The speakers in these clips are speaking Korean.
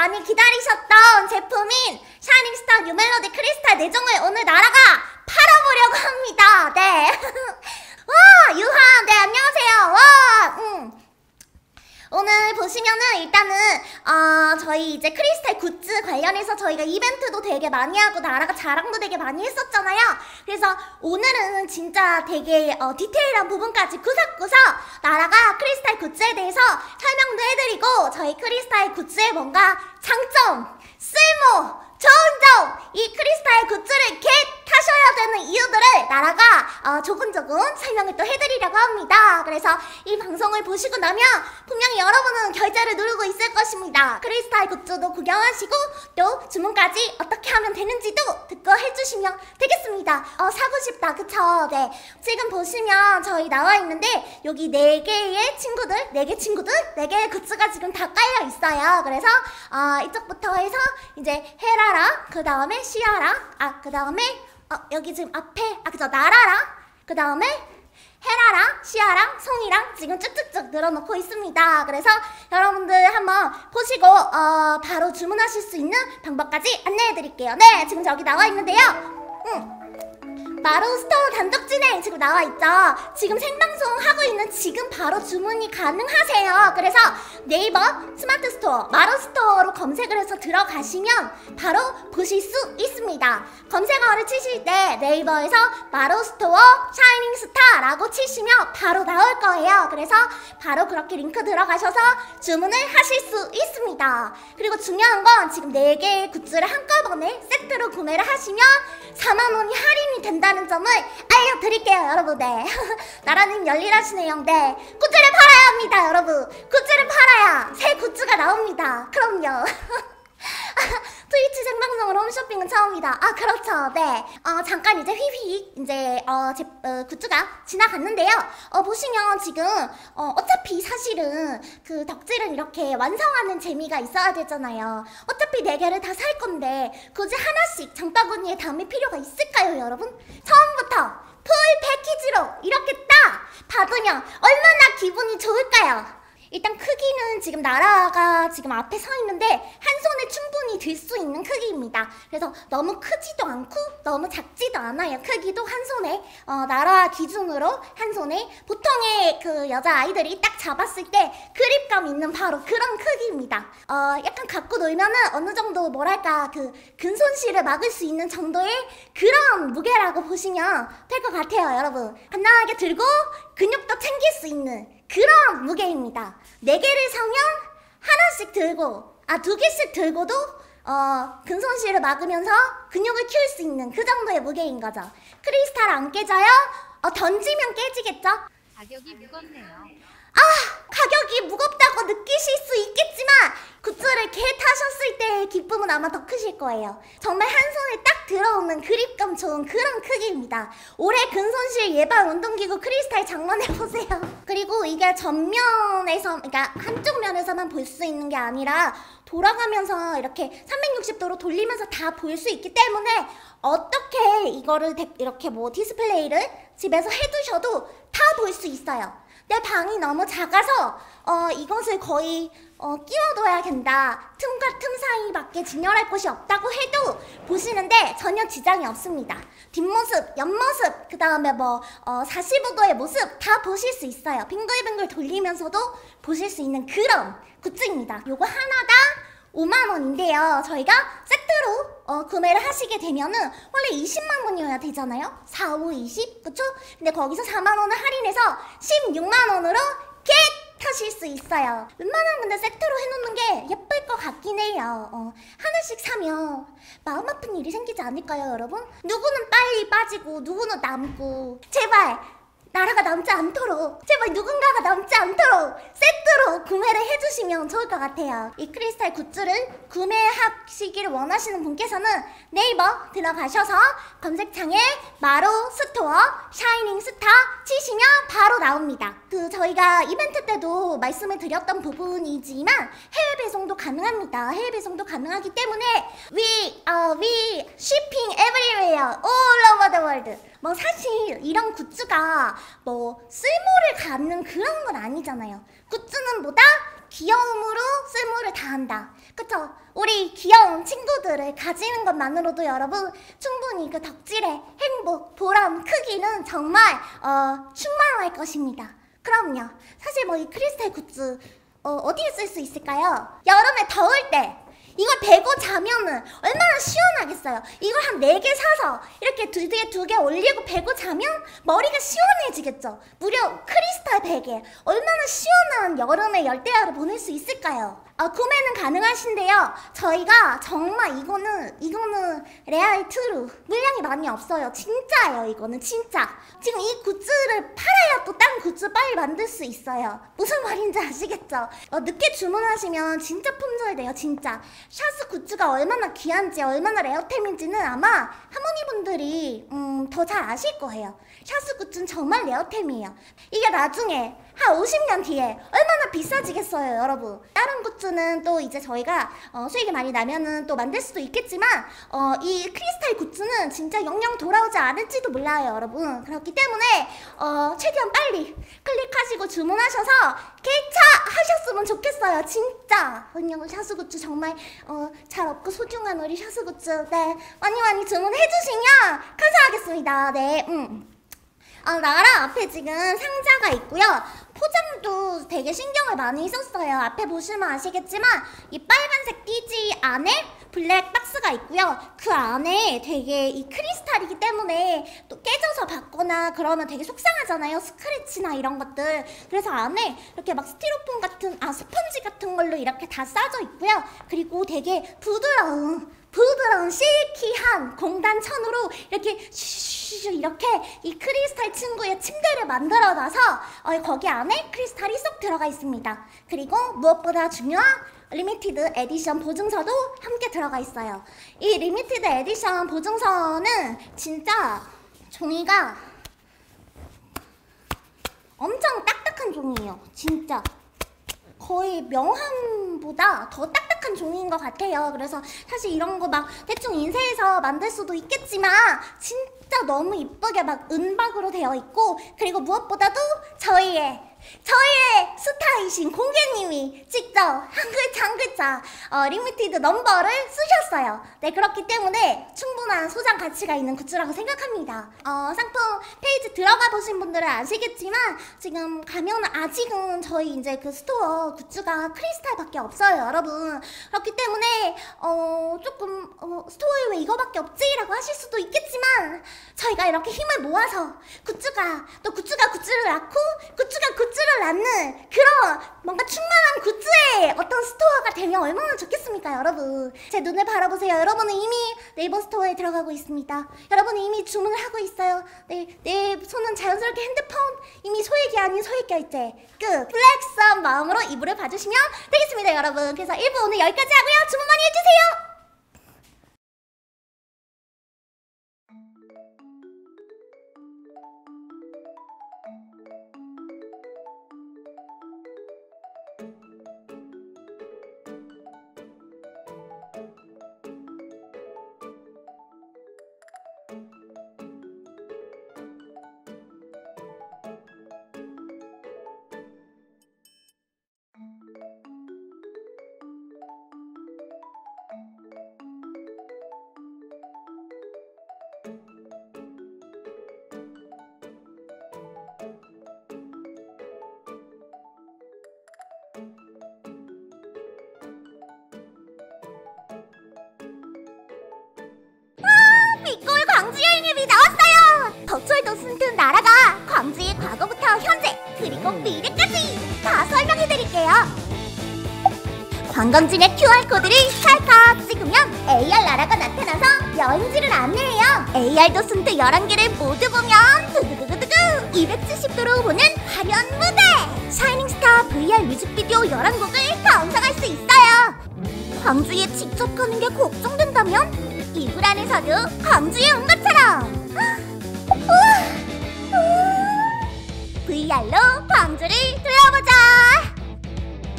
많이 기다리셨던 제품인 샤이닝스타 뉴멜로디 크리스탈 네 종을 오늘 나라가 팔아보려고 합니다. 네. 와, 유한, 네, 안녕하세요. 와, 음. 오늘 보시면은 일단은 어 저희 이제 크리스탈 굿즈 관련해서 저희가 이벤트도 되게 많이 하고 나라가 자랑도 되게 많이 했었잖아요. 그래서 오늘은 진짜 되게 어 디테일한 부분까지 구석구석 나라가 크리스탈 굿즈에 대해서 설명도 해드리고 저희 크리스탈 굿즈의 뭔가 장점, 쓸모, 좋은 점! 이 크리스탈 굿즈를 get 하셔야 되는 이유들을 나라가 어, 조금조금 설명을 또 해드리려고 합니다. 그래서 이 방송을 보시고 나면 분명히 여러분은 결제를 누르고 있을 것입니다. 크리스탈 굿즈도 구경하시고 또 주문까지 어떻게 하면 되는지도 듣고 해주시면 되겠습니다. 어, 사고 싶다, 그쵸? 네. 지금 보시면 저희 나와 있는데 여기 네 개의 친구들, 네개 친구들, 네 개의 굿즈가 지금 다 깔려 있어요. 그래서 어, 이쪽부터 해서 이제 헤라랑 그 다음에 시아랑 아그 다음에 어, 여기 지금 앞에 아 그죠 나라랑 그 다음에 헤라랑 시아랑 송이랑 지금 쭉쭉쭉 늘어놓고 있습니다. 그래서 여러분들 한번 보시고 어, 바로 주문하실 수 있는 방법까지 안내해 드릴게요. 네, 지금 저기 나와 있는데요. 응. 마루스토어 단독 진행 지금 나와 있죠. 지금 생방송 하고 있는 지금 바로 주문이 가능하세요. 그래서 네이버 스마트 스토어 마루스토어로 검색을 해서 들어가시면 바로 보실 수 있습니다. 검색어를 치실 때 네이버에서 마루스토어 샤이닝 스타라고 치시면 바로 나올 거예요. 그래서 바로 그렇게 링크 들어가셔서 주문을 하실 수 있습니다. 그리고 중요한 건 지금 4개의 굿즈를 한꺼번에 세트로 구매를 하시면 4만 원이 할인이 된다 는 점을 알려드릴게요 여러분. 네. 나라님 열일하시네요. 네. 굿즈를 팔아야 합니다 여러분. 굿즈를 팔아야 새 굿즈가 나옵니다. 그럼요 생방송으로 홈쇼핑은 처음이다. 아 그렇죠. 네. 어 잠깐 이제 휘휘 이제 어, 제, 어 굿즈가 지나갔는데요. 어 보시면 지금 어 어차피 사실은 그 덕질은 이렇게 완성하는 재미가 있어야 되잖아요. 어차피 네 개를 다 살 건데 굳이 하나씩 장바구니에 담을 필요가 있을까요, 여러분? 처음부터 풀 패키지로 이렇게 딱 받으면 얼마나 기분이 좋을까요? 일단 크기는 지금 나라가 지금 앞에 서 있는데 한 손에 충분히 들 수 있는 크기입니다. 그래서 너무 크지도 않고 너무 작지도 않아요. 크기도 한 손에 어, 나라 기준으로 한 손에 보통의 그 여자 아이들이 딱 잡았을 때 그립감 있는 바로 그런 크기입니다. 어, 약간 갖고 놀면은 어느 정도 뭐랄까 그 근손실을 막을 수 있는 정도의 그런 무게라고 보시면 될 것 같아요, 여러분. 간단하게 들고 근육도 챙길 수 있는 그런 무게입니다. 네 개를 사면 하나씩 들고 아 두 개씩 들고도 어 근손실을 막으면서 근육을 키울 수 있는 그 정도의 무게인 거죠. 크리스탈 안 깨져요? 어 던지면 깨지겠죠? 가격이 무겁네요. 아 가격이 무겁다고 느끼실 수 있겠지만 굿즈를 개 타셨을 때의 기쁨은 아마 더 크실 거예요. 정말 한 손에 딱 들어오는 그립감 좋은 그런 크기입니다. 올해 근손실 예방 운동기구 크리스탈 장만해보세요. 그리고 이게 전면에서, 그러니까 한쪽 면에서만 볼 수 있는 게 아니라 돌아가면서 이렇게 360도로 돌리면서 다 볼 수 있기 때문에 어떻게 이거를 데- 이렇게 뭐 디스플레이를 집에서 해두셔도 다 볼 수 있어요. 내 방이 너무 작아서 어, 이것을 거의 어, 끼워둬야 된다. 틈과 틈 사이밖에 진열할 곳이 없다고 해도 보시는데 전혀 지장이 없습니다. 뒷모습, 옆모습, 그 다음에 뭐 어, 45도의 모습 다 보실 수 있어요. 빙글빙글 돌리면서도 보실 수 있는 그런 굿즈입니다. 요거 하나당 5만원인데요. 저희가 세트로 어, 구매를 하시게 되면은 원래 20만 원이어야 되잖아요. 4, 5, 20, 그쵸? 근데 거기서 4만 원을 할인해서 16만 원으로 겟! 하실 수 있어요. 웬만하면 근데 세트로 해놓는 게 예쁠 것 같긴 해요. 어, 하나씩 사면 마음 아픈 일이 생기지 않을까요, 여러분? 누구는 빨리 빠지고 누구는 남고 제발 나라가 남지 않도록 제발 누군가가 남지 않도록 세트로 구매를 해주시면 좋을 것 같아요. 이 크리스탈 굿즈를 구매하시기를 원하시는 분께서는 네이버 들어가셔서 검색창에 마로 스토어 샤이닝 스타 치시면 바로 나옵니다 그 저희가 이벤트 때도 말씀을 드렸던 부분이지만 해외 배송도 가능합니다 해외 배송도 가능하기 때문에 we, uh, we shipping everywhere all over the world 뭐 사실 이런 굿즈가 뭐 쓸모를 갖는 그런 건 아니잖아요. 굿즈는 뭐다? 귀여움으로 쓸모를 다 한다. 그쵸? 우리 귀여운 친구들을 가지는 것만으로도 여러분 충분히 그 덕질의 행복, 보람, 크기는 정말 어, 충만할 것입니다. 그럼요. 사실 뭐 이 크리스탈 굿즈 어, 어디에 쓸 수 있을까요? 여름에 더울 때 이걸 베고 자면은 얼마나 시원하겠어요. 이걸 한 네 개 사서 이렇게 두 개 두 개 올리고 베고 자면 머리가 시원해지겠죠. 무려 크리스탈 베개 얼마나 시원한 여름의 열대야를 보낼 수 있을까요? 어, 구매는 가능하신데요. 저희가 정말 이거는 이거는 레알 true 물량이 많이 없어요. 진짜예요. 이거는 진짜. 지금 이 굿즈를 팔아야 또 딴 굿즈 빨리 만들 수 있어요. 무슨 말인지 아시겠죠? 어, 늦게 주문하시면 진짜 품절돼요. 진짜. 샤스 굿즈가 얼마나 귀한지 얼마나 레어템인지는 아마 할머니분들이 음, 더 잘 아실 거예요. 샤스 굿즈는 정말 레어템이에요. 이게 나중에 한 50년 뒤에 얼마나 비싸지겠어요, 여러분. 다른 굿즈는 또 이제 저희가 어, 수익이 많이 나면은 또 만들 수도 있겠지만 어, 이 크리스탈 굿즈는 진짜 영영 돌아오지 않을지도 몰라요, 여러분. 그렇기 때문에 어, 최대한 빨리 클릭하시고 주문하셔서 get차하셨으면 좋겠어요, 진짜. 왜냐면 샤스 굿즈 정말 어, 잘 없고 소중한 우리 샤스 굿즈 네 많이 많이 주문해주시면 감사하겠습니다. 네, 음. 아, 나라 앞에 지금 상자가 있고요. 포장도 되게 신경을 많이 썼어요. 앞에 보시면 아시겠지만 이 빨간색 띠지 안에 블랙 박스가 있고요. 그 안에 되게 이 크리스탈이기 때문에 또 깨져서 받거나 그러면 되게 속상하잖아요. 스크래치나 이런 것들. 그래서 안에 이렇게 막 스티로폼 같은 아 스펀지 같은 걸로 이렇게 다 싸져 있고요. 그리고 되게 부드러운 부드러운 실키한 공단천으로 이렇게 슈슈 이렇게 이 크리스탈 친구의 침대를 만들어놔서 어, 거기 안에 크리스탈이 쏙 들어가 있습니다. 그리고 무엇보다 중요한 limited edition 보증서도 함께 들어가 있어요. 이 limited edition 보증서는 진짜 종이가 엄청 딱딱한 종이에요. 진짜. 거의 명함보다 더 딱딱한 종이인 것 같아요. 그래서 사실 이런 거 막 대충 인쇄해서 만들 수도 있겠지만 진짜 너무 이쁘게 막 은박으로 되어 있고 그리고 무엇보다도 저희의 저희의 스타이신 공개님이 직접 한 글자 한 글자 어, limited number를 쓰셨어요. 네 그렇기 때문에 충분한 소장 가치가 있는 굿즈라고 생각합니다. 어, 상품 페이지 들어가 보신 분들은 아시겠지만 지금 가면 아직은 저희 이제 그 스토어 굿즈가 크리스탈밖에 없어요, 여러분. 그렇기 때문에 어, 조금 어, 스토어에 왜 이거밖에 없지 라고 하실 수도 있겠지만 저희가 이렇게 힘을 모아서 굿즈가 또 굿즈가 굿즈를 낳고 굿즈가 굿즈를 낳는 그런 뭔가 충만한 굿즈의 어떤 스토어가 되면 얼마나 좋겠습니까, 여러분? 제 눈을 바라보세요. 여러분은 이미 네이버 스토어에 들어가고 있습니다. 여러분은 이미 주문을 하고 있어요. 네, 내 손은 자연스럽게 핸드폰 이미 소액이 아닌 소액 결제. 끝. flex한 마음으로 이불을 봐주시면 되겠습니다, 여러분. 그래서 1부 오늘 여기까지 하고요. 주문 많이 해주세요. 빅골 광주 여행앱이 나왔어요. 버추얼도 쓴듯 나라가 광주의 과거부터 현재 그리고 미래까지 다 설명해드릴게요. 관광지의 QR코드를 찰칵 찍으면 AR 나라가 나타나서 여행지를 안내해요. AR 도슨트 11개를 모두 보면 두두두두두 270도로 보는 화려한 무대! 샤이닝스타 VR 뮤직비디오 11곡을 감상할 수 있어요. 광주에 직접 가는 게 걱정된다면 이불 안에서도 광주에 온 것처럼. VR로 광주를 둘러보자.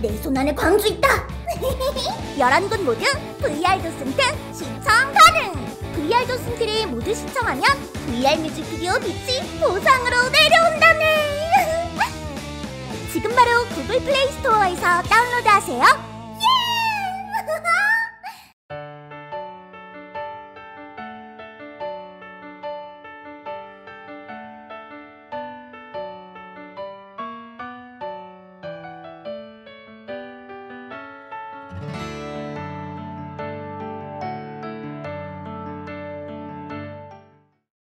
내 손 안에 광주 있다. 11곳 모두 VR 도슨트 시청 가능. VR 도슨트를 모두 시청하면 VR 뮤직비디오 빛이 보상으로 내려온다네. 지금 바로 구글 플레이 스토어에서 다운로드하세요.